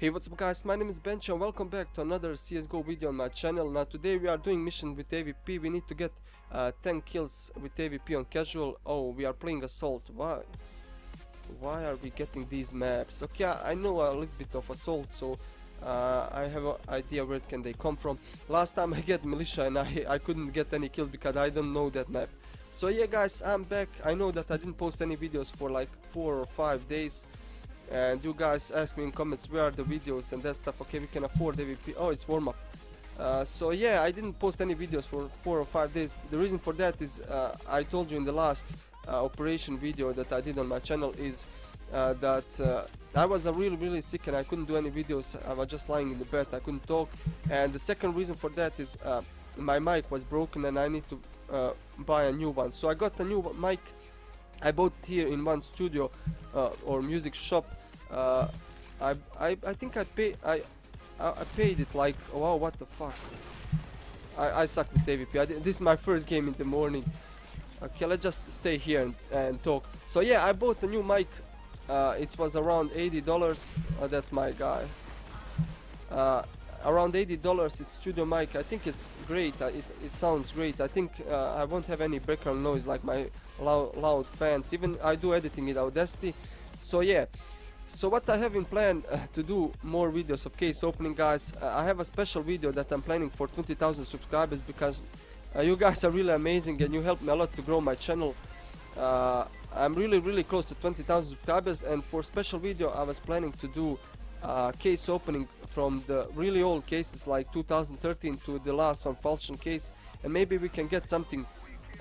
Hey what's up guys, my name is Bench and welcome back to another CSGO video on my channel. Now today we are doing mission with AVP, we need to get uh, 10 kills with AVP on casual. Oh, we are playing Assault, why? Why are we getting these maps? Okay, I know a little bit of Assault, so uh, I have an idea where can they come from. Last time I get Militia and I, I couldn't get any kills because I don't know that map. So yeah guys, I'm back. I know that I didn't post any videos for like 4 or 5 days and you guys ask me in comments where are the videos and that stuff okay we can afford AVP oh it's warm up. Uh, so yeah I didn't post any videos for four or five days. The reason for that is uh, I told you in the last uh, operation video that I did on my channel is uh, that uh, I was really really sick and I couldn't do any videos. I was just lying in the bed. I couldn't talk. And the second reason for that is uh, my mic was broken and I need to buy a new one. So I got a new mic I bought it here in one studio or music shop. Uh, I, I I think I pay I I paid it like wow what the fuck? I, I suck with AVP this is my first game in the morning. Okay let's just stay here and, and talk. So yeah I bought a new mic. Uh, it was around $80 uh, that's my guy. Uh, around $80 it's studio mic. I think it's great. Uh, it, it sounds great. I think uh, I won't have any background noise like my loud, loud fans. Even I do editing in Audacity. So yeah. So what I have in plan uh, to do more videos of case opening guys uh, I have a special video that I'm planning for 20,000 subscribers because uh, you guys are really amazing and you help me a lot to grow my channel. Uh, I'm really really close to 20,000 subscribers and for special video I was planning to do case opening from the really old cases like 2013 to the last one Falchion case and maybe we can get something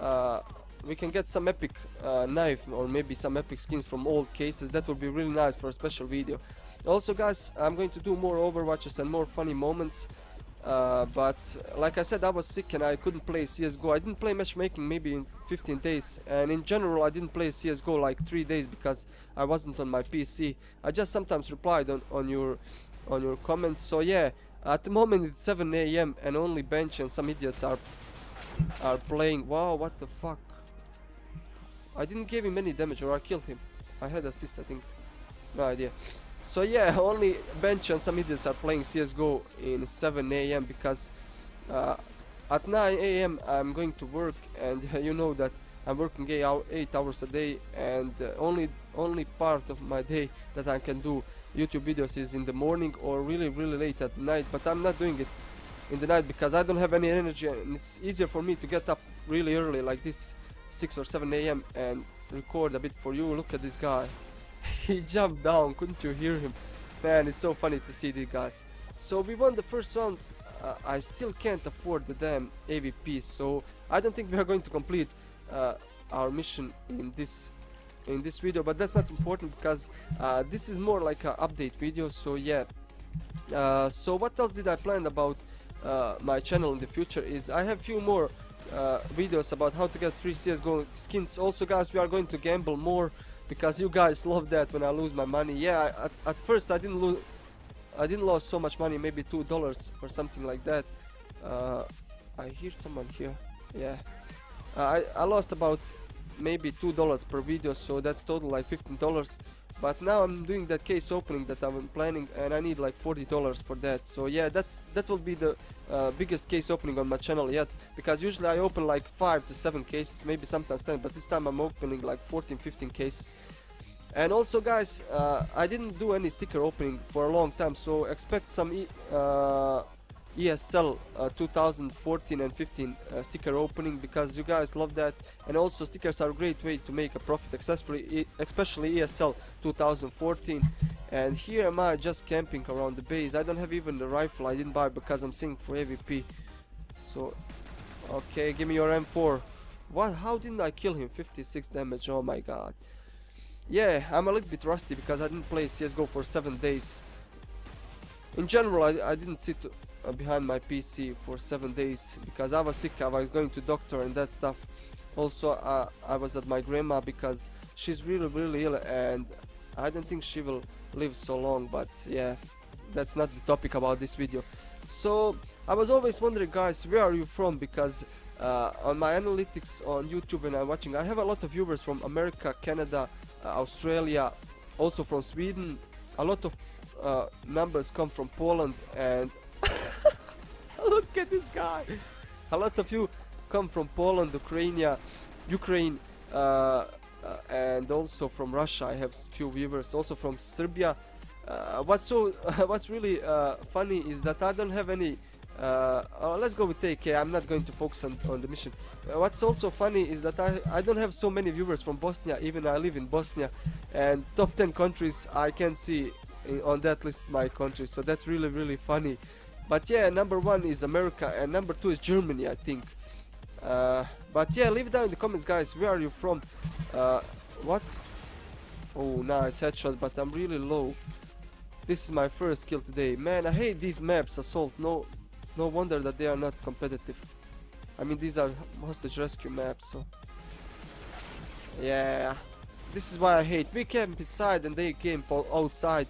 uh, we can get some epic uh, knife or maybe some epic skins from old cases. That would be really nice for a special video. Also guys I'm going to do more overwatches and more funny moments uh, but like I said I was sick and I couldn't play CSGO I didn't play matchmaking maybe in 15 days and in general I didn't play CSGO like 3 days because I wasn't on my PC I just sometimes replied on, on your on your comments so yeah at the moment it's 7 a.m. and only bench and some idiots are are playing wow what the fuck I didn't give him any damage or I killed him. I had assist I think. No idea. So yeah, only Bench and some idiots are playing CSGO in 7 a.m. because uh, at 9 a.m. I'm going to work and you know that I'm working 8 hours a day and uh, only only part of my day that I can do YouTube videos is in the morning or really really late at night but I'm not doing it in the night because I don't have any energy and it's easier for me to get up really early like this 6 or 7 a.m. and record a bit for you. Look at this guy. he jumped down, couldn't you hear him? Man, it's so funny to see these guys. So we won the first round. Uh, I still can't afford the damn AVP, so I don't think we are going to complete uh, our mission in this in this video, but that's not important because uh, this is more like an update video. So yeah. Uh, so what else did I plan about uh, my channel in the future? Is I have few more uh, videos about how to get free CSGO skins. Also guys, we are going to gamble more because you guys love that when I lose my money. Yeah, I, at, at first I didn't lose I didn't lose so much money, maybe two dollars or something like that. Uh, I hear someone here. Yeah, uh, I I lost about maybe two dollars per video, so that's total like fifteen dollars. But now I'm doing that case opening that I'm planning, and I need like forty dollars for that. So yeah, that that will be the uh, biggest case opening on my channel yet because usually I open like 5 to 7 cases maybe sometimes 10 but this time I'm opening like 14 15 cases and also guys uh, I didn't do any sticker opening for a long time so expect some e uh, ESL uh, 2014 and 15 uh, sticker opening because you guys love that. And also stickers are a great way to make a profit especially especially ESL 2014 and here am I just camping around the base. I don't have even the rifle I didn't buy because I'm seeing for AVP so okay give me your M4 what how didn't I kill him? 56 damage oh my god. Yeah I'm a little bit rusty because I didn't play CSGO for 7 days. In general I, I didn't sit behind my PC for 7 days because I was sick. I was going to doctor and that stuff. Also uh, I was at my grandma because she's really really ill and I don't think she will live so long but yeah that's not the topic about this video. So I was always wondering guys where are you from? Because uh, on my analytics on YouTube when I'm watching I have a lot of viewers from America, Canada, uh, Australia, also from Sweden, a lot of uh, numbers come from Poland and look at this guy. A lot of you come from Poland, Ukraine, Ukraine, uh, uh, and also from Russia. I have few viewers, also from Serbia. Uh, what's so, what's really uh, funny is that I don't have any. Uh, uh, let's go with AK. I'm not going to focus on, on the mission. Uh, what's also funny is that I, I don't have so many viewers from Bosnia. Even I live in Bosnia, and top 10 countries I can see on that list my country. So that's really really funny. But yeah, number one is America, and number two is Germany, I think. Uh, but yeah, leave it down in the comments, guys. Where are you from? Uh, what? Oh, nice headshot, but I'm really low. This is my first kill today. Man, I hate these maps, Assault. No, no wonder that they are not competitive. I mean, these are hostage rescue maps, so... Yeah, this is why I hate. We camp inside and they camp outside.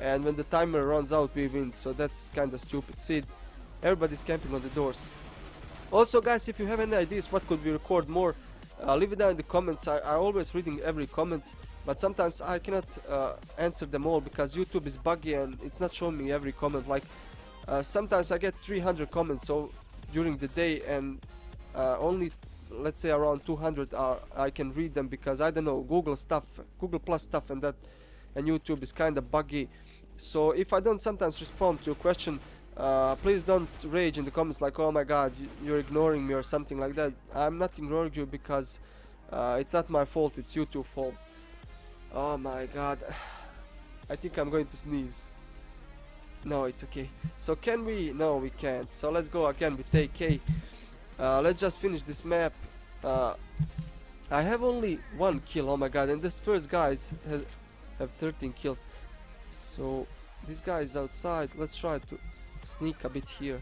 And when the timer runs out, we win. So that's kinda stupid. See, everybody's camping on the doors. Also, guys, if you have any ideas what could we record more, uh, leave it down in the comments. I, I always reading every comments, but sometimes I cannot uh, answer them all because YouTube is buggy and it's not showing me every comment. Like uh, sometimes I get 300 comments so during the day and uh, only let's say around 200 are I can read them because I don't know Google stuff, Google Plus stuff, and that and YouTube is kind of buggy. So if I don't sometimes respond to a question uh, please don't rage in the comments like oh my god you're ignoring me or something like that. I'm not ignoring you because uh, it's not my fault it's YouTube fault. Oh my god. I think I'm going to sneeze. No it's okay. So can we? No we can't. So let's go again with AK uh, let's just finish this map. Uh, I have only one kill oh my god and this first guys has have 13 kills so this guy is outside let's try to sneak a bit here.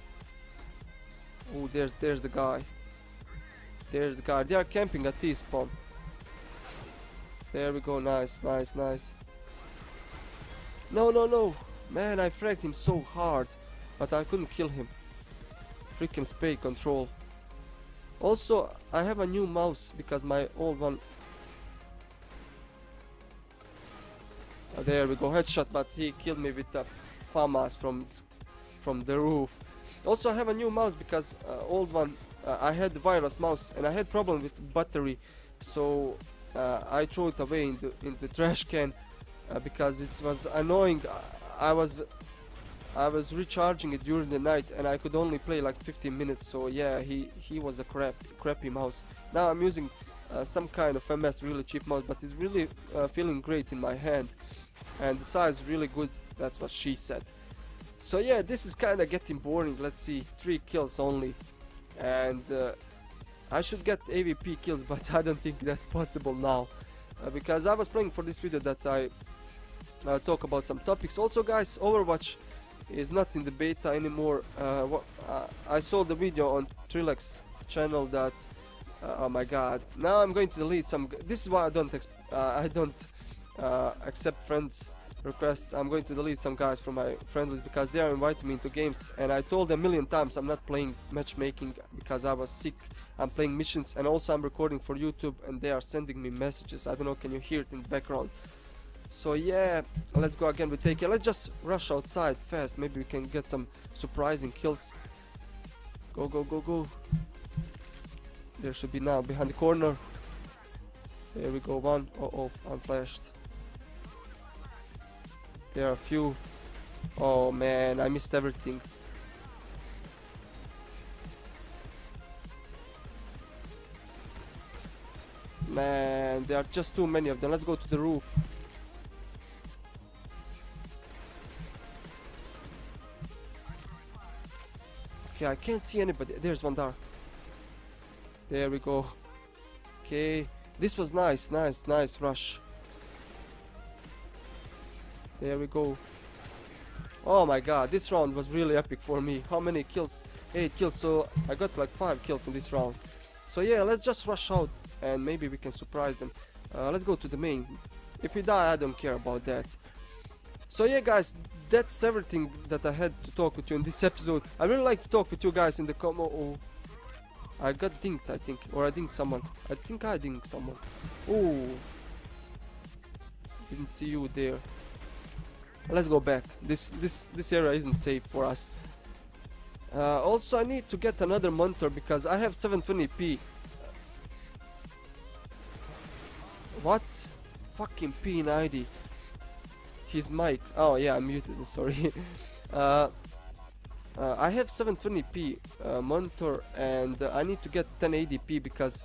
Oh, there's there's the guy. There's the guy. They are camping at this spawn. There we go. Nice, nice, nice. No, no, no. Man, I fragged him so hard, but I couldn't kill him. Freaking spray control. Also, I have a new mouse because my old one. There we go, headshot, but he killed me with a FAMAS from from the roof. Also I have a new mouse because uh, old one uh, I had the virus mouse and I had problem with battery so uh, I threw it away in the, in the trash can uh, because it was annoying. I was I was recharging it during the night and I could only play like 15 minutes so yeah he he was a crap crappy mouse. Now I'm using uh, some kind of MS really cheap mouse but it's really uh, feeling great in my hand and the size is really good that's what she said. So yeah, this is kinda getting boring. Let's see, 3 kills only. And uh, I should get AVP kills, but I don't think that's possible now. Uh, because I was playing for this video that I uh, talk about some topics. Also guys, Overwatch is not in the beta anymore. Uh, uh, I saw the video on Trilex channel that uh, oh my god now I'm going to delete some this is why I don't I don't Uh, accept friends requests. I'm going to delete some guys from my friend list because they are inviting me into games. And I told them a million times I'm not playing matchmaking because I was sick. I'm playing missions and also I'm recording for YouTube and they are sending me messages. I don't know can you hear it in the background? So yeah let's go again with take let's just rush outside fast. Maybe we can get some surprising kills. Go go go go. There should be now behind the corner. There we go. One. Oh, oh I'm flashed there are a few. Oh man, I missed everything. Man, there are just too many of them. Let's go to the roof. Okay, I can't see anybody. There's one there. There we go. Okay, this was nice, nice, nice rush. There we go. Oh my god, this round was really epic for me. How many kills? 8 kills, so I got like 5 kills in this round. So yeah, let's just rush out and maybe we can surprise them. Uh, let's go to the main. If we die, I don't care about that. So yeah guys, that's everything that I had to talk with you in this episode. I really like to talk with you guys in the com- oh, oh. I got dinked I think, or I dinked someone. I think I dinked someone. Oh, didn't see you there. Let's go back. This this this area isn't safe for us. Uh, also I need to get another monitor because I have 720p what? Fucking P90 his mic. Oh yeah I'm muted. Sorry. Uh, uh, I have 720p uh, monitor and uh, I need to get 1080p because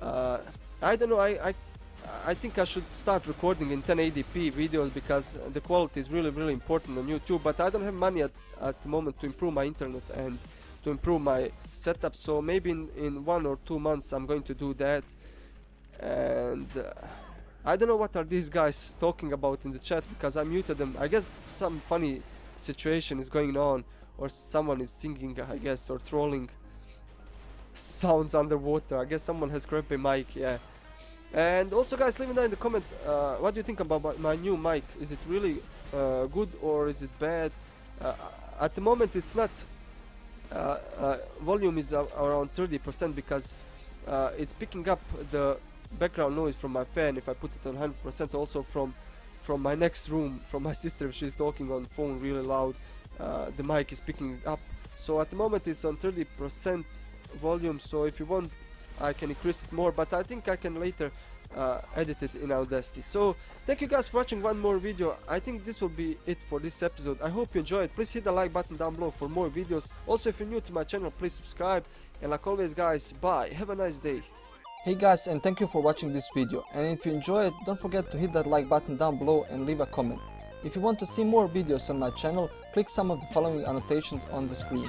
uh, I don't know. I, I I think I should start recording in 1080p videos because the quality is really really important on YouTube but I don't have money at, at the moment to improve my internet and to improve my setup so maybe in, in one or two months I'm going to do that. And uh, I don't know what are these guys talking about in the chat because I muted them. I guess some funny situation is going on or someone is singing I guess or trolling sounds underwater. I guess someone has a mic yeah and also guys leave me down in the comment uh, what do you think about my, new mic? Is it really uh, good or is it bad? Uh, at the moment it's not uh, uh, volume is around 30% because uh, it's picking up the background noise from my fan if I put it on 100% also from from my next room from my sister if she's talking on phone really loud the mic is picking up. So at the moment it's on 30% volume. So if you want I can increase it more but I think I can later uh, edit it in Audacity. So thank you guys for watching one more video. I think this will be it for this episode. I hope you enjoyed. Please hit the like button down below for more videos. Also if you're new to my channel please subscribe. And like always guys bye. Have a nice day. Hey guys and thank you for watching this video. And if you enjoyed don't forget to hit that like button down below and leave a comment. If you want to see more videos on my channel, click some of the following annotations on the screen.